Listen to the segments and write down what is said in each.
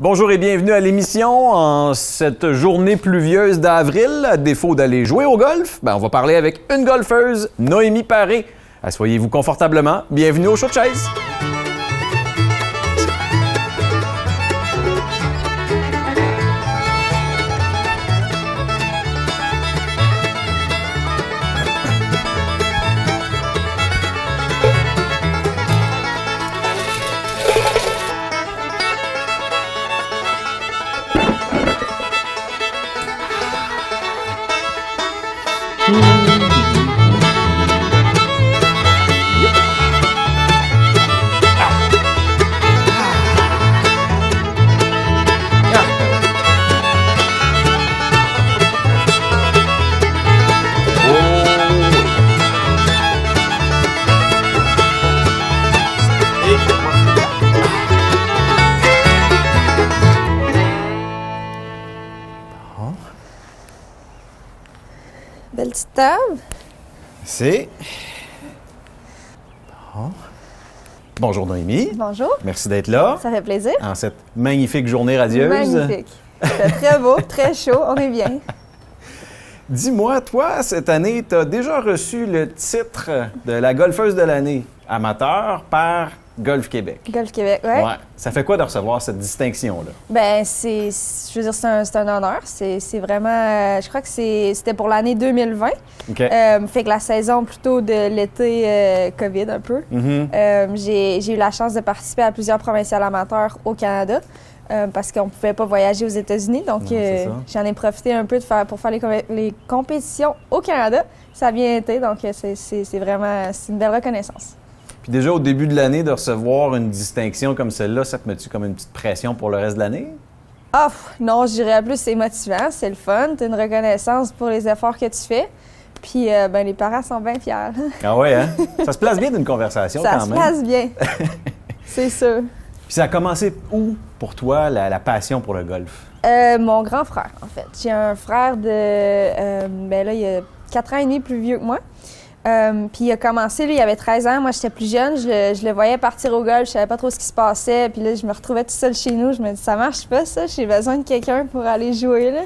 Bonjour et bienvenue à l'émission. En cette journée pluvieuse d'avril, à défaut d'aller jouer au golf, ben, on va parler avec une golfeuse, Noémie Paré. Assoyez-vous confortablement. Bienvenue au show de chaise. C'est. Bon. Bonjour Noémie. Bonjour. Merci d'être là Ça fait plaisir. en cette magnifique journée radieuse. Magnifique. C'est très beau, très chaud. On est bien. Dis-moi, toi, cette année, tu as déjà reçu le titre de la golfeuse de l'année amateur par Golf Québec. Golf Québec, ouais. Ça fait quoi de recevoir cette distinction-là? Ben, c'est, je veux dire, c'est un, c'est un honneur. C'est, c'est vraiment, euh, je crois que c'est, c'était pour l'année 2020. OK. Euh, fait que la saison plutôt de l'été euh, COVID un peu. Mhm. Euh, j'ai, j'ai eu la chance de participer à plusieurs provinciales amateurs au Canada. euh, parce qu'on ne pouvait pas voyager aux États-Unis. Donc, euh, j'en ai profité un peu de faire, pour faire les, com- les compétitions au Canada. Ça a bien été, donc c'est, c'est, c'est vraiment c'est une belle reconnaissance. Puis déjà, au début de l'année, de recevoir une distinction comme celle-là, ça te met-tu comme une petite pression pour le reste de l'année? Ah, non, je dirais plus c'est motivant, c'est le fun, t'as une reconnaissance pour les efforts que tu fais. Puis, euh, ben, les parents sont bien fiers. Ah ouais, hein? ça se place bien d'une conversation Ça quand se même. passe bien. c'est sûr. Puis ça a commencé où pour toi, la, la passion pour le golf? Euh, mon grand frère, en fait. J'ai un frère de. euh, ben là, il a 4 ans et demi plus vieux que moi. Euh, puis il a commencé, lui, il avait 13 ans. Moi, j'étais plus jeune. Je le, je le voyais partir au golf. Je savais pas trop ce qui se passait. Puis là, je me retrouvais tout seul chez nous. Je me dis, ça marche pas, ça. J'ai besoin de quelqu'un pour aller jouer, là.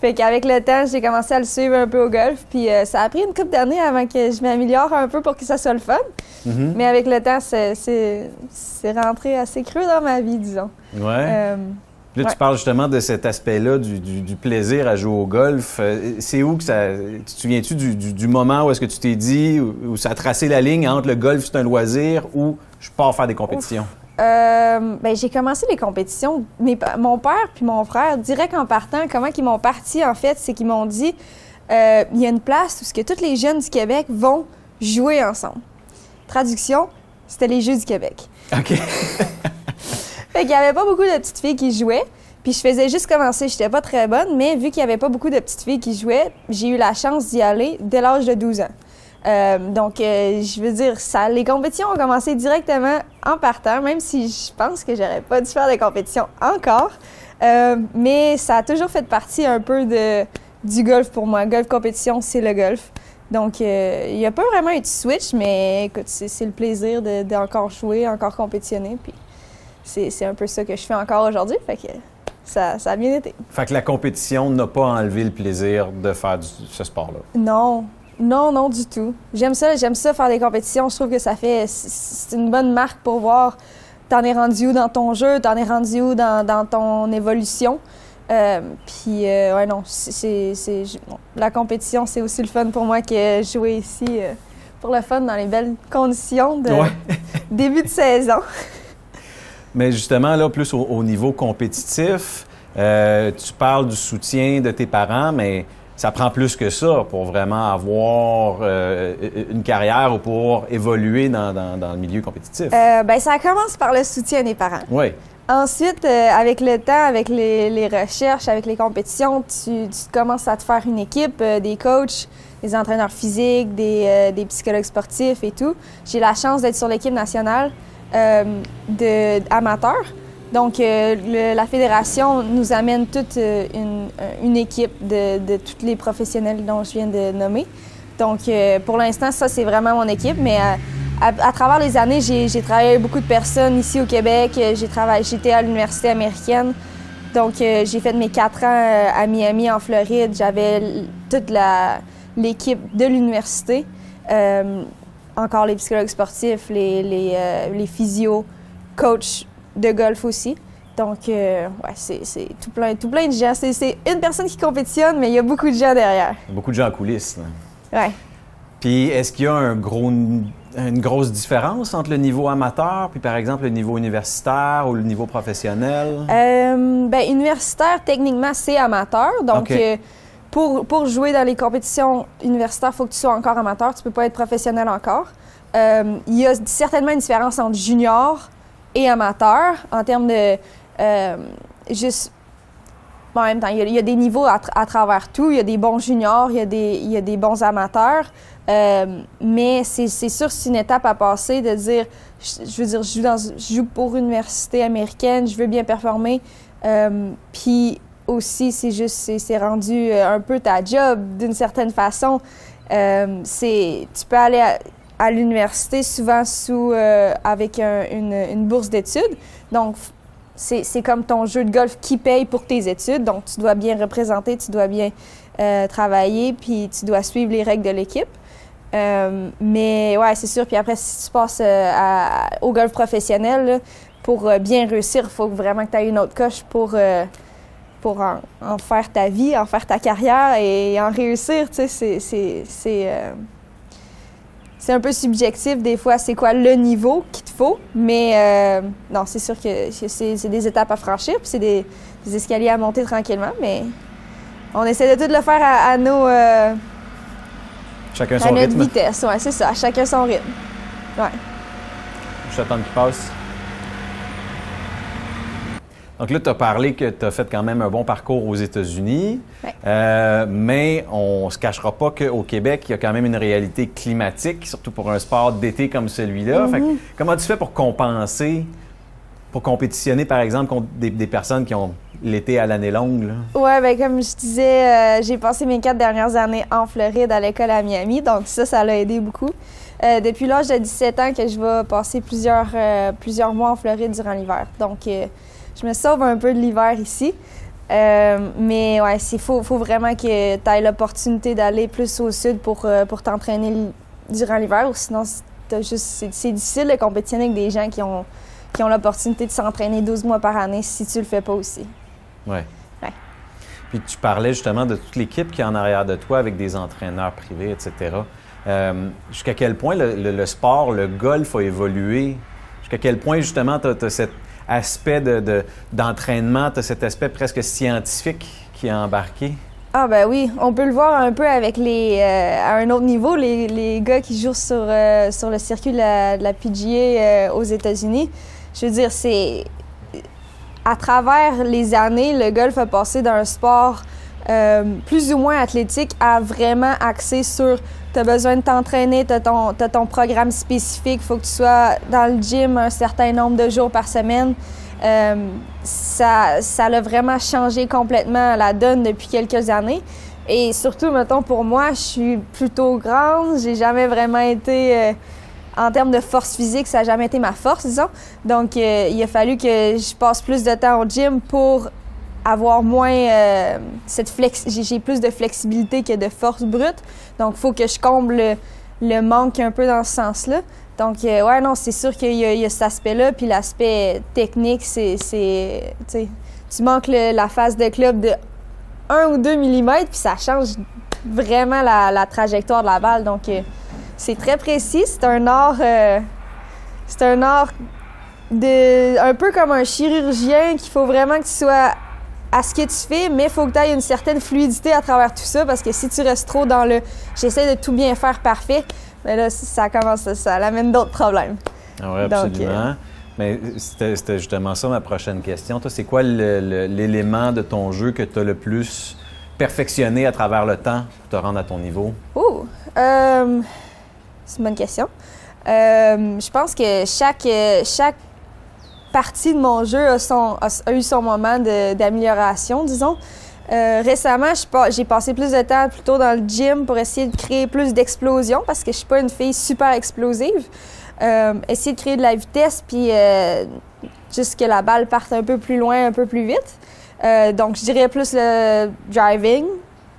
Fait qu'avec le temps, j'ai commencé à le suivre un peu au golf. Puis euh, ça a pris une couple d'années avant que je m'améliore un peu pour que ça soit le fun. Mhm. Mais avec le temps, c'est rentré assez creux dans ma vie, disons. Ouais. Euh, Là, tu parles justement de cet aspect-là, du, du- du plaisir à jouer au golf. Euh, C'est où que ça. Tu te souviens-tu du, du- moment où est-ce que tu t'es dit, où, où ça a tracé la ligne entre le golf, c'est un loisir, ou je pars faire des compétitions? Euh, ben, j'ai commencé les compétitions. Mes mon père puis mon frère, direct en partant, comment ils m'ont parti, en fait, c'est qu'ils m'ont dit euh, il y a une place où ce que tous les jeunes du Québec vont jouer ensemble. Traduction, c'était les Jeux du Québec. OK. Fait qu'il y avait pas beaucoup de petites filles qui jouaient. Puis je faisais juste commencer. J'étais pas très bonne, mais vu qu'il y avait pas beaucoup de petites filles qui jouaient, j'ai eu la chance d'y aller dès l'âge de 12 ans. Euh, donc, euh, je veux dire, ça, les compétitions ont commencé directement en partant, même si je pense que j'aurais pas dû faire des compétitions encore. Euh, mais ça a toujours fait partie un peu de, du golf pour moi. Golf compétition, c'est le golf. Donc, il n'y a pas vraiment eu de switch, mais écoute, c'est le plaisir de- d'encore jouer, encore compétitionner. Puis c'est un peu ça que je fais encore aujourd'hui. Fait que ça, ça a bien été. Fait que la compétition n'a pas enlevé le plaisir de faire du- ce sport-là? Non, non, non du tout. J'aime ça, j'aime ça faire des compétitions. Je trouve que ça fait, c'est une bonne marque pour voir t'en es rendu où dans ton jeu, t'en es rendu où dans, dans ton évolution. Euh, puis, euh, ouais, non, c'est, la compétition, c'est aussi le fun pour moi que jouer ici euh, pour le fun dans les belles conditions de Ouais. début de saison. Mais justement, là, plus au, au niveau compétitif, euh, tu parles du soutien de tes parents, mais ça prend plus que ça pour vraiment avoir euh, une carrière ou pour évoluer dans, dans- dans le milieu compétitif. Euh, ben, ça commence par le soutien des parents. Oui. Ensuite, euh, avec le temps, avec les, les recherches, avec les compétitions, tu, tu commences à te faire une équipe, des coachs, des entraîneurs physiques, des, des psychologues sportifs et tout. J'ai la chance d'être sur l'équipe nationale euh, de amateurs. Donc, euh, la fédération nous amène toute euh, une, équipe de, de tous les professionnels dont je viens de nommer. Donc, pour l'instant, ça, c'est vraiment mon équipe, mais euh, à, travers les années, j'ai travaillé avec beaucoup de personnes ici au Québec. J'étais à l'université américaine. Donc, j'ai fait mes quatre ans à Miami, en Floride. J'avais toute l'équipe de l'université. Encore les psychologues sportifs, les, les, les physios, coachs de golf aussi. Donc, euh, ouais, c'est tout plein, tout plein de gens. C'est une personne qui compétitionne, mais il y a beaucoup de gens derrière. Beaucoup de gens en coulisses. Ouais. Puis, est-ce qu'il y a un gros, une grosse différence entre le niveau amateur, puis par exemple le niveau universitaire ou le niveau professionnel? Euh, ben, universitaire, techniquement, c'est amateur. Donc, euh, pour, jouer dans les compétitions universitaires, il faut que tu sois encore amateur. Tu peux pas être professionnel encore. Euh, il y a certainement une différence entre junior et amateur en termes de euh, juste. en même temps, il y, a, des niveaux à, travers tout. Il y a des bons juniors, il y a des, y a des bons amateurs. Euh, mais c'est sûr, c'est une étape à passer de dire, je, veux dire, je joue, je joue pour une université américaine, je veux bien performer. Puis aussi, c'est juste, c'est rendu un peu ta job d'une certaine façon. c'est, tu peux aller à, l'université souvent sous, avec une, bourse d'études. Donc, c'est comme ton jeu de golf qui paye pour tes études. Donc, tu dois bien représenter, tu dois bien euh, travailler, puis tu dois suivre les règles de l'équipe. Euh, mais ouais, c'est sûr. Puis après, si tu passes euh, au golf professionnel, pour bien réussir, il faut vraiment que tu aies une autre coche pour, pour en, faire ta vie, en faire ta carrière et en réussir. Tu sais, c'est c'est un peu subjectif des fois, c'est quoi le niveau qu'il te faut, mais euh, non, c'est sûr que c'est des étapes à franchir, puis c'est des, escaliers à monter tranquillement, mais on essaie de tout le faire à, nos... Euh, chacun son notre vitesse, ouais, c'est ça, chacun son rythme. Ouais. Je t'attends qu'il passe. Donc là, tu as parlé que tu as fait quand même un bon parcours aux États-Unis, euh, mais on se cachera pas qu'au Québec, il y a quand même une réalité climatique, surtout pour un sport d'été comme celui-là. Mm-hmm. Comment tu fais pour compenser, pour compétitionner, par exemple, contre des, personnes qui ont l'été à l'année longue? Oui, bien, comme je disais, euh, j'ai passé mes quatre dernières années en Floride à l'école à Miami, donc ça, ça l'a aidé beaucoup. Euh, depuis l'âge de 17 ans que je vais passer plusieurs, plusieurs mois en Floride durant l'hiver. Donc, je me sauve un peu de l'hiver ici. Euh, mais ouais, il faut, faut, vraiment que tu aies l'opportunité d'aller plus au sud pour, euh, pour t'entraîner durant l'hiver, ou sinon c'est difficile de compétitionner avec des gens qui ont, qui ont l'opportunité de s'entraîner 12 mois par année si tu le fais pas aussi. Oui. Ouais. Puis tu parlais justement de toute l'équipe qui est en arrière de toi avec des entraîneurs privés, etc. Euh, jusqu'à quel point le, le, sport, le golf a évolué? Jusqu'à quel point justement tu as, cette aspect d'entraînement, de, tu as cet aspect presque scientifique qui est embarqué? Ah ben oui, on peut le voir un peu avec les euh, à un autre niveau les, les gars qui jouent sur euh, sur le circuit de la, de la PGA euh, aux États-Unis. Je veux dire c'est à travers les années, le golf a passé d'un sport plus ou moins athlétique à vraiment axé sur tu as besoin de t'entraîner, tu ton programme spécifique, il faut que tu sois dans le gym un certain nombre de jours par semaine. Euh, ça, ça a vraiment changé complètement la donne depuis quelques années. Et surtout, mettons, pour moi, je suis plutôt grande. J'ai jamais vraiment été, euh, en termes de force physique, ça n'a jamais été ma force, disons. Donc, euh, il a fallu que je passe plus de temps au gym pour avoir moins euh, cette flex j'ai plus de flexibilité que de force brute. Donc il faut que je comble le, manque un peu dans ce sens-là. Donc euh, ouais non c'est sûr qu'il y, a cet aspect-là. Puis l'aspect technique c'est tu manques la phase de club de 1 ou 2 mm puis ça change vraiment la, trajectoire de la balle. Donc euh, c'est très précis. C'est un art c'est un art de un peu comme un chirurgien qu'il faut vraiment que tu sois à ce que tu fais, mais il faut que tu aies une certaine fluidité à travers tout ça parce que si tu restes trop dans le j'essaie de tout bien faire parfait, mais ben là, ça commence, ça amène d'autres problèmes. Ah oui, absolument. Euh, mais c'était justement ça ma prochaine question. Toi, c'est quoi l'élément de ton jeu que tu as le plus perfectionné à travers le temps pour te rendre à ton niveau? Oh, euh, c'est une bonne question. Euh, je pense que chaque, chaque partie de mon jeu a, eu son moment d'amélioration, disons. Euh, récemment, j'ai passé plus de temps plutôt dans le gym pour essayer de créer plus d'explosion parce que je suis pas une fille super explosive. Euh, essayer de créer de la vitesse, puis euh, juste que la balle parte un peu plus loin, un peu plus vite. Donc, je dirais plus le driving,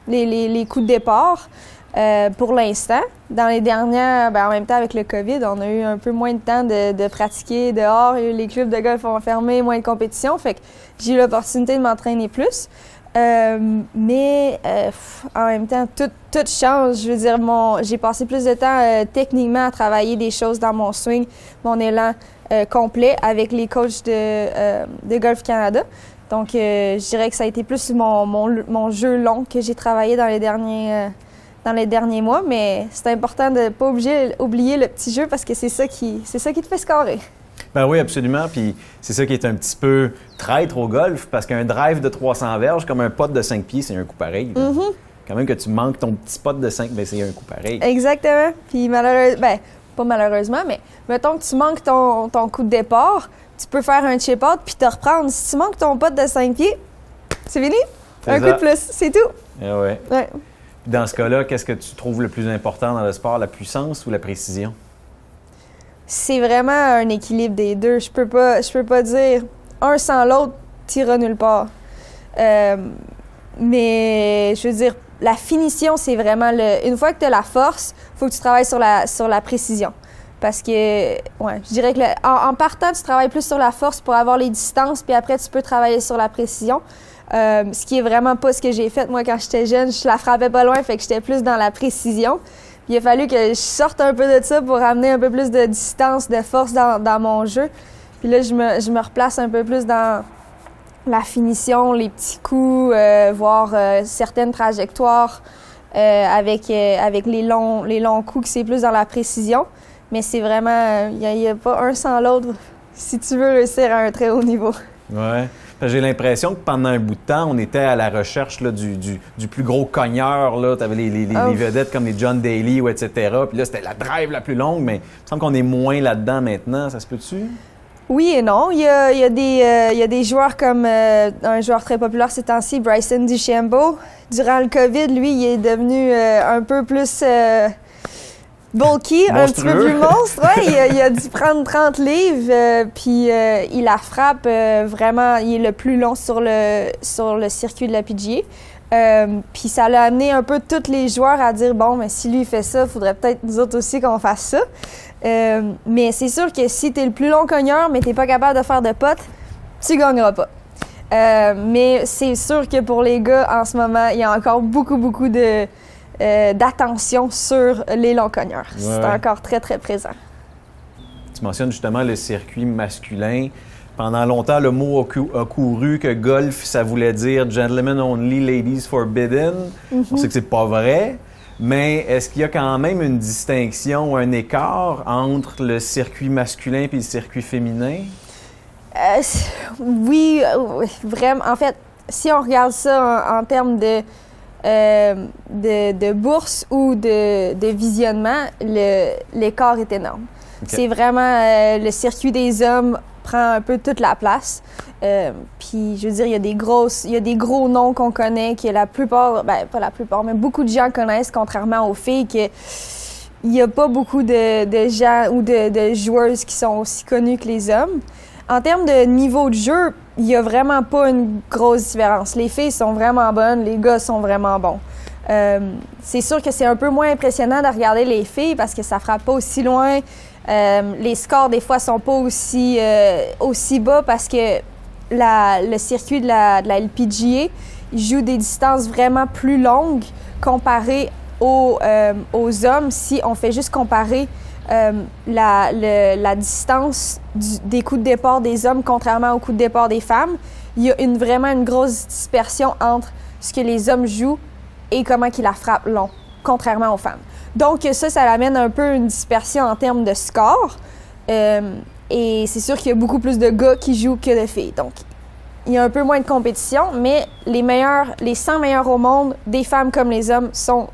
les- les coups de départ euh, pour l'instant. Dans les dernières, ben, en même temps avec le COVID, on a eu un peu moins de temps de, pratiquer dehors. Les clubs de golf ont fermé, moins de compétition. Fait que j'ai eu l'opportunité de m'entraîner plus. Euh, mais euh, en même temps, tout, tout change. Je veux dire, j'ai passé plus de temps techniquement à travailler des choses dans mon swing, mon élan complet avec les coachs de, Golf Canada. Donc, je dirais que ça a été plus mon, mon, jeu long que j'ai travaillé dans les derniers, dans les derniers mois. Mais c'est important de ne pas oublier, oublier le petit jeu parce que c'est ça qui, c'est ça qui te fait scorer. Ben oui, absolument. Puis c'est ça qui est un petit peu traître au golf, parce qu'un drive de 300 verges, comme un pot de 5 pieds, c'est un coup pareil. là. Quand même que tu manques ton petit pot de 5, ben c'est un coup pareil. Exactement. Puis malheureusement, ben, pas malheureusement, mais mettons que tu manques ton, ton coup de départ, tu peux faire un chip out puis te reprendre. Si tu manques ton pot de 5 pieds, c'est fini. Un ça. coup de plus, c'est tout. Ah ouais. Ouais. Dans ce cas-là, qu'est-ce que tu trouves le plus important dans le sport, la puissance ou la précision? C'est vraiment un équilibre des deux. Je peux pas, je peux pas dire un sans l'autre, t'iras nulle part. Euh, mais je veux dire, la finition, c'est vraiment le. Une fois que tu as la force, faut que tu travailles sur la, sur la précision. Parce que, ouais, je dirais que le- en partant, tu travailles plus sur la force pour avoir les distances, puis après, tu peux travailler sur la précision. Euh, ce qui est vraiment pas ce que j'ai fait. Moi, quand j'étais jeune, je la frappais pas loin, fait que j'étais plus dans la précision. Il a fallu que je sorte un peu de ça pour amener un peu plus de distance, de force dans, mon jeu. Puis là, je me, je me replace un peu plus dans la finition, les petits coups, euh, voir euh, certaines trajectoires euh, avec, avec les, longs, les longs coups, que c'est plus dans la précision. Mais c'est vraiment, il n'y a, pas un sans l'autre si tu veux réussir à un très haut niveau. Ouais. J'ai l'impression que pendant un bout de temps, on était à la recherche là, du, du- du plus gros cogneur. Tu avais les, les- les- Oh. les vedettes comme les John Daly ou etc. Puis là, c'était la drive la plus longue, mais il me semble qu'on est moins là-dedans maintenant. Ça se peut-tu? Oui et non. Il y a, il y a des, euh, il y a des joueurs comme euh, un joueur très populaire ces temps-ci, Bryson DeChambeau. Durant le COVID, lui, il est devenu euh, un peu plus bulky, un petit peu Monstrueux. plus monstre. Ouais, il, a, il a dû prendre 30 livres, euh, puis euh, il la frappe euh, vraiment. Il est le plus long sur le, sur le circuit de la PGA. Puis ça l'a amené un peu tous les joueurs à dire bon, mais si lui fait ça, il faudrait peut-être nous autres aussi qu'on fasse ça. Mais c'est sûr que si tu es le plus long cogneur, mais tu pas capable de faire de potes, tu gagneras pas. Mais c'est sûr que pour les gars, en ce moment, il y a encore beaucoup, beaucoup de, euh, d'attention sur les longs cogneurs. C'est Ouais. encore très, très présent. Tu mentionnes justement le circuit masculin. Pendant longtemps, le mot a, cou- a couru que golf, ça voulait dire gentlemen only, ladies forbidden. On sait que c'est pas vrai. Mais est-ce qu'il y a quand même une distinction ou un écart entre le circuit masculin et le circuit féminin? Euh, oui, euh, oui, vraiment. En fait, si on regarde ça en, en termes de, euh, de, de bourse ou de, de visionnement, l'écart est énorme. C'est vraiment euh, le circuit des hommes prend un peu toute la place. Euh, Puis, je veux dire, il y a des grosses, il y a des gros noms qu'on connaît que la plupart, ben pas la plupart, mais beaucoup de gens connaissent, contrairement aux filles, que il n'y a pas beaucoup de, de gens ou de, de joueuses qui sont aussi connues que les hommes. En termes de niveau de jeu, il n'y a vraiment pas une grosse différence. Les filles sont vraiment bonnes, les gars sont vraiment bons. Euh, c'est sûr que c'est un peu moins impressionnant de regarder les filles parce que ça frappe pas aussi loin. Euh, les scores, des fois, sont pas aussi, euh, aussi bas parce que la- le circuit de la, LPGA joue des distances vraiment plus longues comparées aux, aux hommes si on fait juste comparer euh, la, distance des coups de départ des hommes contrairement aux coups de départ des femmes. Il y a vraiment une grosse dispersion entre ce que les hommes jouent et comment ils la frappent long, contrairement aux femmes. Donc ça, ça amène un peu une dispersion en termes de score. Euh, et c'est sûr qu'il y a beaucoup plus de gars qui jouent que de filles. Donc il y a un peu moins de compétition, mais les meilleurs, les 100 meilleurs au monde, des femmes comme les hommes, sont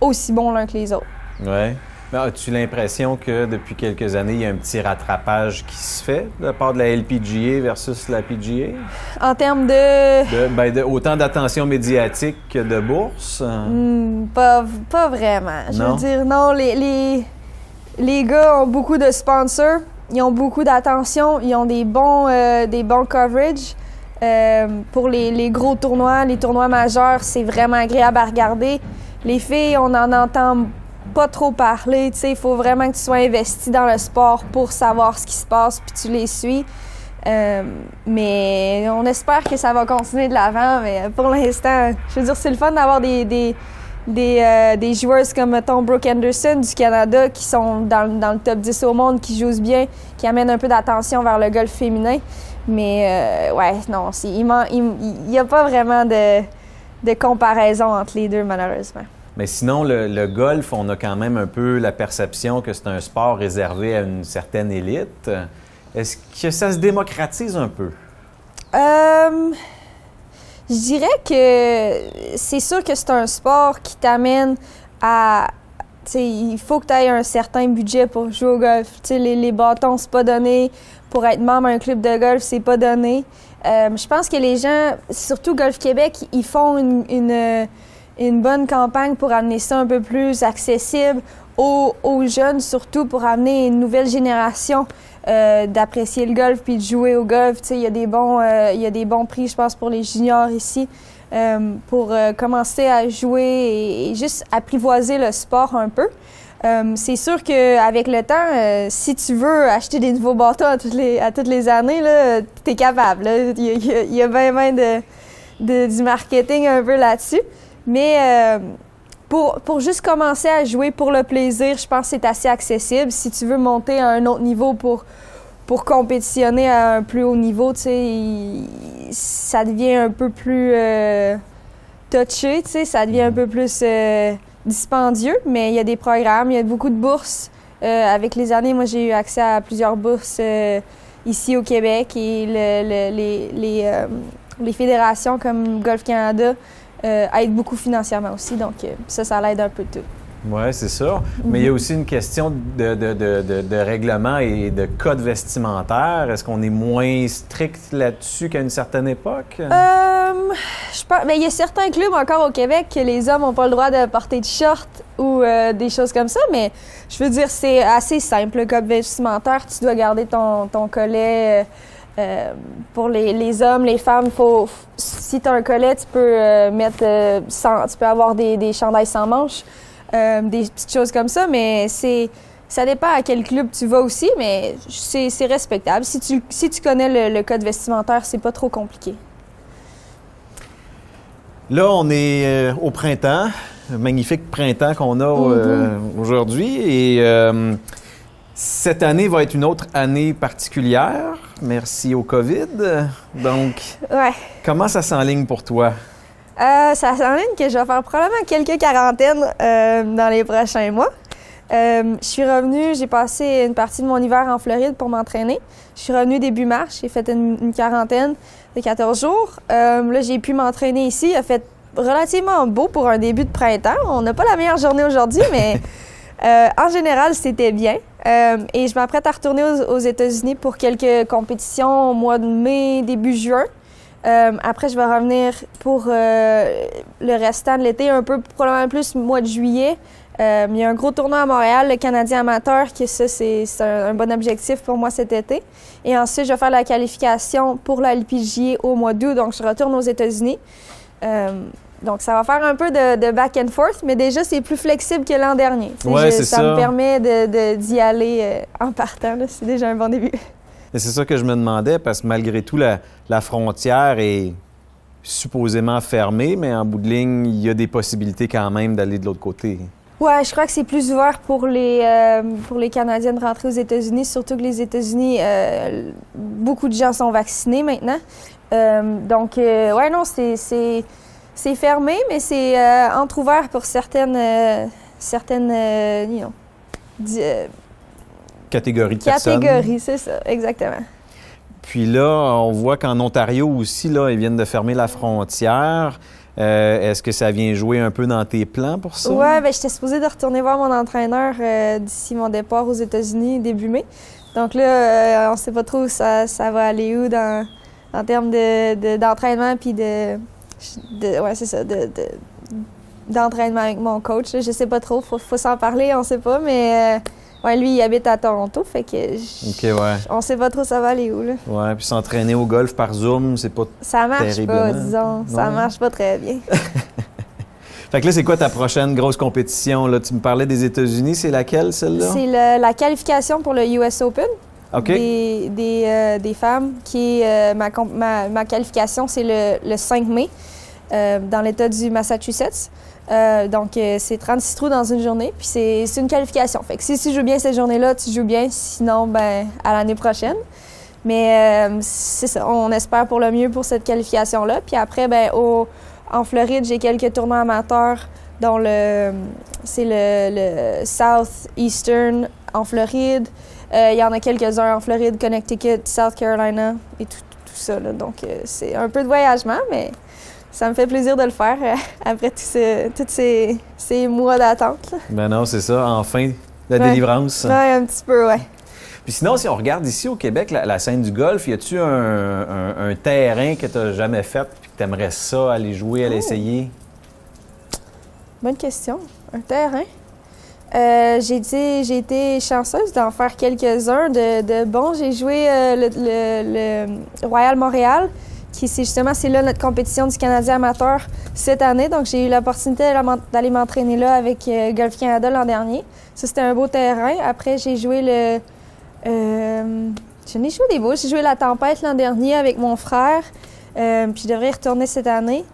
aussi bons l'un que les autres. Ouais. As-tu l'impression que depuis quelques années, il y a un petit rattrapage qui se fait de la part de la LPGA versus la PGA? En termes de... De, ben, de- autant d'attention médiatique que de bourse? Hmm, pas, pas vraiment. Je Non? veux dire, non, les, les, les gars ont beaucoup de sponsors, ils ont beaucoup d'attention, ils ont des bons, euh, des bons coverage. Euh, pour les, les, gros tournois, les tournois majeurs, c'est vraiment agréable à regarder. Les filles, on en entend trop parler. Tu sais, il faut vraiment que tu sois investi dans le sport pour savoir ce qui se passe, puis tu les suis. Euh, mais on espère que ça va continuer de l'avant. Mais pour l'instant, je veux dire, c'est le fun d'avoir des, des, des, euh, comme, mettons, Brooke Anderson du Canada qui sont dans, dans, le top 10 au monde, qui jouent bien, qui amènent un peu d'attention vers le golf féminin. Mais euh, ouais, non, il n'y a pas vraiment de, de, comparaison entre les deux, malheureusement. Mais sinon, le, golf, on a quand même un peu la perception que c'est un sport réservé à une certaine élite. Est-ce que ça se démocratise un peu? Euh, je dirais que c'est sûr que c'est un sport qui t'amène à il faut que tu aies un certain budget pour jouer au golf. les, les bâtons, c'est pas donné pour être membre d'un club de golf, c'est pas donné. Euh, je pense que les gens, surtout Golf Québec, ils font une, bonne campagne pour amener ça un peu plus accessible aux, jeunes, surtout pour amener une nouvelle génération euh, d'apprécier le golf puis de jouer au golf. Il y, a des bons, euh, y a des bons prix, je pense, pour les juniors ici. pour commencer à jouer et, juste apprivoiser le sport un peu. Euh, c'est sûr qu'avec le temps, euh, si tu veux acheter des nouveaux bâtons à toutes les, à toutes les années, tu es capable. Il, y a, bien, de, du marketing un peu là-dessus. Mais euh, pour, pour juste commencer à jouer pour le plaisir, je pense que c'est assez accessible. Si tu veux monter à un autre niveau pour, pour compétitionner à un plus haut niveau, tu sais, ça devient un peu plus touché, tu sais, ça devient un peu plus dispendieux, mais il y a des programmes, il y a beaucoup de bourses. Euh, avec les années, moi, j'ai eu accès à plusieurs bourses euh, ici au Québec et le, les, les, euh, les, fédérations comme Golf Canada aident beaucoup financièrement aussi. Donc, ça, ça l'aide un peu tout. Oui, c'est ça. Mais il y a aussi une question de, de, de, de, règlement et de code vestimentaire. Est-ce qu'on est moins strict là-dessus qu'à une certaine époque? Euh, je pense, mais il y a certains clubs encore au Québec que les hommes n'ont pas le droit de porter de shorts ou euh, des choses comme ça, mais je veux dire, c'est assez simple. Le code vestimentaire, tu dois garder ton, ton collet. Euh, pour les, les, hommes, les femmes, faut, si tu as un collet, tu peux mettre sans, tu peux avoir des, des chandails sans manches. Euh, des petites choses comme ça, mais c'est ça dépend à quel club tu vas aussi, mais c'est respectable. Si tu, si tu connais le, code vestimentaire, c'est pas trop compliqué. Là, on est euh, au printemps, un magnifique printemps qu'on a euh, mm-hmm. aujourd'hui. Et cette année va être une autre année particulière, merci au COVID. Donc, ouais. comment ça s'enligne pour toi? Euh, ça s'enligne que je vais faire probablement quelques quarantaines euh, dans les prochains mois. Euh, je suis revenue, j'ai passé une partie de mon hiver en Floride pour m'entraîner. Je suis revenue début mars, j'ai fait une, quarantaine de 14 jours. là, j'ai pu m'entraîner ici. Il a fait relativement beau pour un début de printemps. On n'a pas la meilleure journée aujourd'hui, mais en général, c'était bien. Et je m'apprête à retourner aux, États-Unis pour quelques compétitions au mois de mai, début juin. Euh, après, je vais revenir pour euh, le restant de l'été, un peu probablement plus mois de juillet. Euh, il y a un gros tournoi à Montréal, le Canadien amateur, que ça, c'est un, bon objectif pour moi cet été. Et ensuite, je vais faire la qualification pour la LPGA au mois d'août, donc je retourne aux États-Unis. Donc, ça va faire un peu de, back and forth, mais déjà, c'est plus flexible que l'an dernier. Ouais, ça, ça, me permet d'y de, aller en partant. C'est déjà un bon début. c'est ça que je me demandais, parce que malgré tout, la, frontière est supposément fermée, mais en bout de ligne, il y a des possibilités quand même d'aller de l'autre côté. Ouais, je crois que c'est plus ouvert pour les, euh, pour les Canadiens de rentrer aux États-Unis, surtout que les États-Unis, euh, beaucoup de gens sont vaccinés maintenant. Euh, donc, ouais, non, c'est fermé, mais c'est ouvert pour certaines, certaines you know, catégorie de Catégorie, c'est ça, exactement. Puis là, on voit qu'en Ontario aussi, là, ils viennent de fermer la frontière. Euh, est-ce que ça vient jouer un peu dans tes plans pour ça? Oui, bien, j'étais supposée de retourner voir mon entraîneur euh, d'ici mon départ aux États-Unis début mai. Donc là, euh, on ne sait pas trop où ça, ça va aller où dans, en termes d'entraînement de, puis de, de, Ouais, c'est ça, de, d'entraînement avec mon coach. Je sais pas trop, faut, faut s'en parler, on sait pas, mais Ouais, lui, il habite à Toronto, fait que. j- OK, ouais. On sait pas trop ça va aller où, là. Ouais, puis s'entraîner au golf par Zoom, c'est pas... Ça marche pas, Terriblement. disons. Ça Non. marche pas très bien. Fait que là, c'est quoi ta prochaine grosse compétition? Là? Tu me parlais des États-Unis, c'est laquelle, celle-là? C'est le- la qualification pour le US Open Des, des, euh, des femmes, qui euh, ma, ma, ma qualification, c'est le, le 5 mai euh, dans l'État du Massachusetts. Donc, c'est 36 trous dans une journée, puis c'est une qualification. Fait que si tu joues bien cette journée-là, tu joues bien. Sinon, ben, à l'année prochaine. Mais ça, on espère pour le mieux pour cette qualification-là. Puis après, ben, au, en Floride, j'ai quelques tournois amateurs, dont le c'est le, le Southeastern en Floride. Euh, Il y en a quelques-uns en Floride, Connecticut, South Carolina et tout, tout ça. là. Donc, euh, c'est un peu de voyagement, mais ça me fait plaisir de le faire euh, après tous ce- tous ces, ces mois d'attente. Ben non, c'est ça, enfin, la Ouais. délivrance. Ouais, un petit peu, ouais. Puis sinon, si on regarde ici au Québec, la, la scène du golf, y a-tu un, un- un terrain que tu jamais fait puis que tu aimerais ça aller jouer, aller Oh. essayer? Bonne question. Un terrain? Euh, j'ai été, chanceuse d'en faire quelques-uns de, bons. J'ai joué euh, le, Royal Montréal, qui c'est justement c'est là notre compétition du Canadien amateur cette année. Donc j'ai eu l'opportunité d'aller m'en- d'aller m'entraîner là avec euh, Golf Canada l'an dernier. Ça c'était un beau terrain. Après j'ai joué le, j'en ai joué des beaux. J'ai joué la Tempête l'an dernier avec mon frère. Puis je devrais y retourner cette année.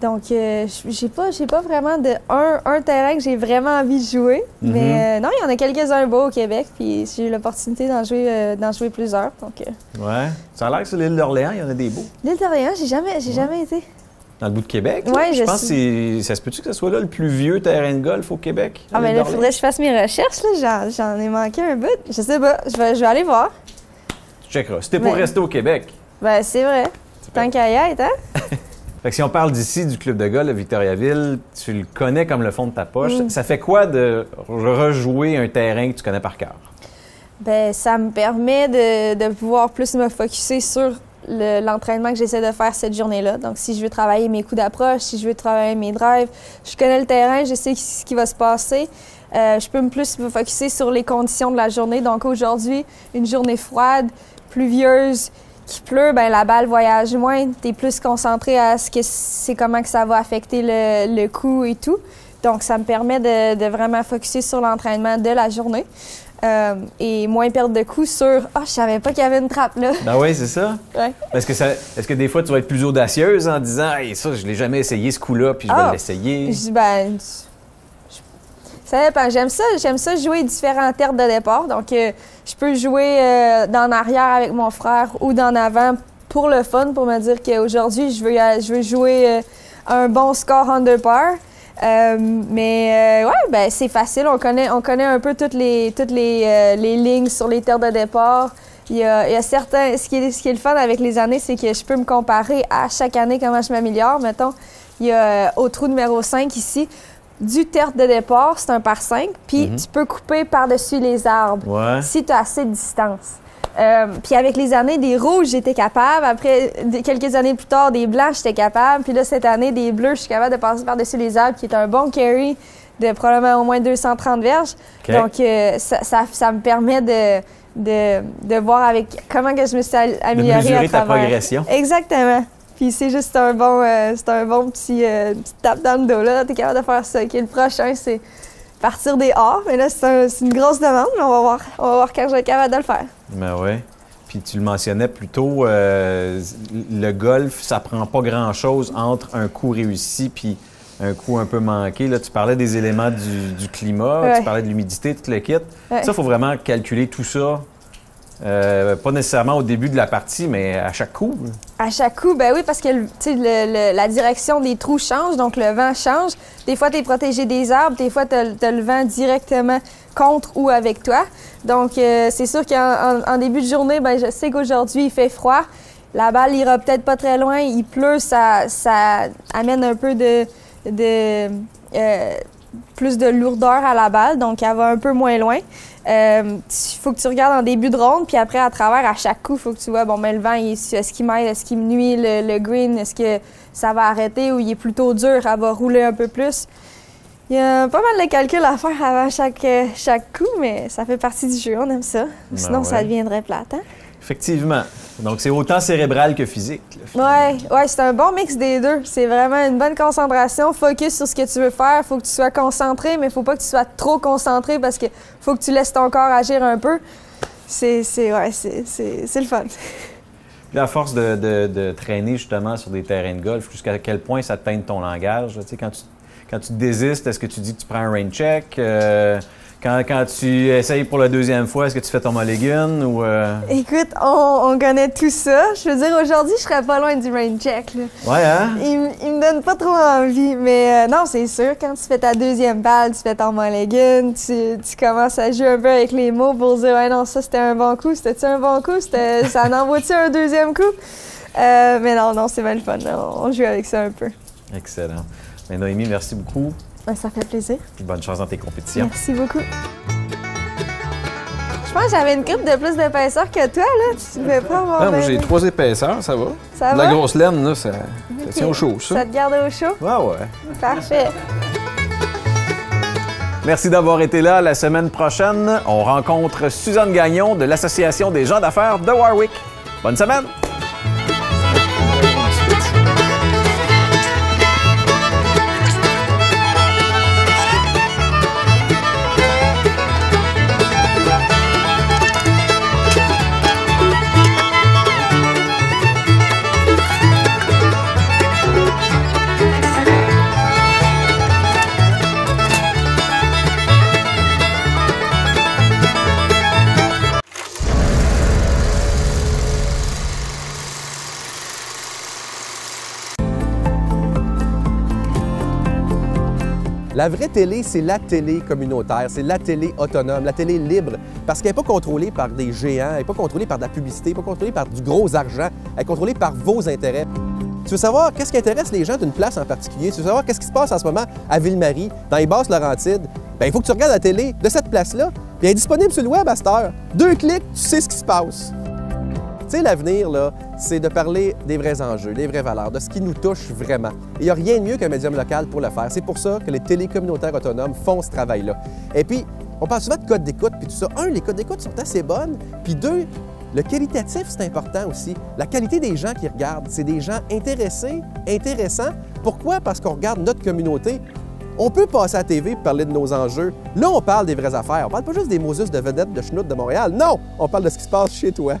Donc, euh, j'ai pas, j'ai pas vraiment de un, un terrain que j'ai vraiment envie de jouer. Mhm. Mais euh, non, il y en a quelques-uns beaux au Québec, puis j'ai eu l'opportunité d'en jouer, euh, d'en jouer plusieurs. Donc, euh, Ouais. Ça a l'air que sur l'île d'Orléans, il y en a des beaux. l'île d'Orléans, j'ai jamais, j'ai jamais été. Dans le bout de Québec. Ouais, je je pense que c'est- ça se peut-tu que ce soit là le plus vieux terrain de golf au Québec? Ah, mais là, il faudrait que je fasse mes recherches. J'en, j'en ai manqué un bout. Je sais pas. Je vais, je vais aller voir. Tu checkeras. C'était pour Mais- rester au Québec. Ben, c'est vrai. Tant qu'à y être, hein? Fait que si on parle d'ici, du club de golf de Victoriaville, tu le connais comme le fond de ta poche. Mm. Ça fait quoi de rejouer un terrain que tu connais par cœur? Ben, ça me permet de, de pouvoir plus me focuser sur le- l'entraînement que j'essaie de faire cette journée-là. Donc, si je veux travailler mes coups d'approche, si je veux travailler mes drives, je connais le terrain, je sais ce qui va se passer. Euh, je peux me plus me focuser sur les conditions de la journée. Donc, aujourd'hui, une journée froide, pluvieuse, qui pleut, ben la balle voyage moins. Tu es plus concentré à ce que c'est comment que ça va affecter le, le coup et tout. Donc, ça me permet de, de vraiment focuser sur l'entraînement de la journée. Euh, et moins perdre de coups sur « Ah, je savais pas qu'il y avait une trappe là. Ben oui, c'est ça. Ouais. Est-ce que, ça, est-ce que des fois, tu vas être plus audacieuse en disant Hey, ça, je l'ai jamais essayé ce coup-là, puis je vais Ah. l'essayer? Ben, J'aime ça, j'aime ça jouer différents terres de départ. Donc, euh, je peux jouer euh, dans l'arrière avec mon frère ou dans avant pour le fun, pour me dire qu'aujourd'hui, je veux, aller- je veux jouer euh, un bon score under par. Euh, mais euh, ouais, ben c'est facile. On connaît, on connaît un peu toutes les, toutes les, euh, les lignes sur les terres de départ. Il y a, certains. Ce qui, est, ce qui est le fun avec les années, c'est que je peux me comparer à chaque année comment je m'améliore. Mettons, il y a euh, au trou numéro 5 ici, du terre de départ, c'est un par 5, puis Mhm. tu peux couper par-dessus les arbres Ouais. si tu as assez de distance. Euh, puis avec les années, des rouges, j'étais capable. Après, quelques années plus tard, des blancs, j'étais capable. Puis là, cette année, des bleus, je suis capable de passer par-dessus les arbres, qui est un bon carry de probablement au moins 230 verges. OK. Donc, euh, ça, ça, ça me permet de, de, de voir avec comment que je me suis al- De améliorée à mesurer ta travers. progression. Exactement. Puis c'est juste un bon, euh, c'est un bon petit, euh, petit tape dans le dos. Là, t'es capable de faire ça. Ok, le prochain, c'est partir des A. Mais là, c'est un- c'est une grosse demande, mais on va voir, on va voir quand je vais être capable de le faire. Ben ouais. Puis tu le mentionnais plus tôt, euh, le golf, ça prend pas grand-chose entre un coup réussi puis un coup un peu manqué. Là, tu parlais des éléments du, du climat, Ouais. tu parlais de l'humidité, tout le kit. Ouais. Ça, il faut vraiment calculer tout ça. Euh, pas nécessairement au début de la partie, mais à chaque coup. À chaque coup, ben oui, parce que la direction des trous change, donc le vent change. Des fois, tu es protégé des arbres, des fois, tu as, le vent directement contre ou avec toi. Donc, euh, c'est sûr qu'en en- en début de journée, ben, je sais qu'aujourd'hui, il fait froid. La balle ira peut-être pas très loin, il pleut, ça, ça amène un peu de, de euh, plus de lourdeur à la balle, donc elle va un peu moins loin. Il faut que tu regardes en début de ronde, puis après, à travers, à chaque coup, il faut que tu vois, bon, mais le vent, est-ce qu'il m'aide, est-ce qu'il me nuit, le, le green, est-ce que ça va arrêter ou il est plutôt dur, elle va rouler un peu plus. Il y a pas mal de calculs à faire avant chaque, euh, chaque coup, mais ça fait partie du jeu, on aime ça. Sinon, ça deviendrait plate. Hein? Effectivement. Donc, c'est autant cérébral que physique. finalement. Ouais, c'est un bon mix des deux. C'est vraiment une bonne concentration, focus sur ce que tu veux faire. Faut que tu sois concentré, mais faut pas que tu sois trop concentré parce que faut que tu laisses ton corps agir un peu. C'est, ouais, le fun. Puis à force de, de- de traîner justement sur des terrains de golf, jusqu'à quel point ça te teinte ton langage? là? Tu sais, quand tu, quand tu désistes, est-ce que tu dis que tu prends un rain check? Euh, quand, quand tu essayes pour la deuxième fois, est-ce que tu fais ton mulligan? Ou, euh, Écoute, on, on connaît tout ça. Je veux dire, aujourd'hui, je serais pas loin du rain check. Là. Ouais, hein? Il, me donne pas trop envie, mais euh, non, c'est sûr, quand tu fais ta deuxième balle, tu fais ton mulligan, tu, tu commences à jouer un peu avec les mots pour dire, ouais, non, ça c'était un bon coup, c'était-tu un bon coup, ça en envoie-tu un deuxième coup? Euh, mais non, non, c'est le fun, là. on joue avec ça un peu. Excellent. Mais Noémie, merci beaucoup. Ouais, ça fait plaisir. Puis bonne chance dans tes compétitions. Merci beaucoup. Je pense que j'avais une coupe de plus d'épaisseur que toi, là. Tu devais pas avoir. Ah, moi, j'ai trois épaisseurs, ça va. Ça De va? La grosse laine, là, ça, ça tient au chaud, ça. Ça te garde au chaud? Ouais, ouais. Parfait. Merci d'avoir été là. La semaine prochaine, on rencontre Suzanne Gagnon de l'Association des gens d'affaires de Warwick. Bonne semaine! La vraie télé, c'est la télé communautaire, c'est la télé autonome, la télé libre, parce qu'elle n'est pas contrôlée par des géants, elle n'est pas contrôlée par de la publicité, elle n'est pas contrôlée par du gros argent, elle est contrôlée par vos intérêts. Tu veux savoir qu'est-ce qui intéresse les gens d'une place en particulier? Tu veux savoir qu'est-ce qui se passe en ce moment à Ville-Marie, dans les Basses-Laurentides? Bien, il faut que tu regardes la télé de cette place-là, puis elle est disponible sur le web à cette heure. Deux clics, tu sais ce qui se passe. Tu sais, l'avenir, c'est de parler des vrais enjeux, des vraies valeurs, de ce qui nous touche vraiment. Il n'y a rien de mieux qu'un médium local pour le faire. C'est pour ça que les télécommunautaires autonomes font ce travail-là. Et puis, on parle souvent de codes d'écoute, puis tout ça. Un, les codes d'écoute sont assez bonnes. Puis deux, le qualitatif, c'est important aussi. La qualité des gens qui regardent, c'est des gens intéressés, intéressants. Pourquoi? Parce qu'on regarde notre communauté. On peut passer à la TV pour parler de nos enjeux. Là, on parle des vraies affaires. On parle pas juste des Moses de vedettes de schnout de Montréal. Non! On parle de ce qui se passe chez toi.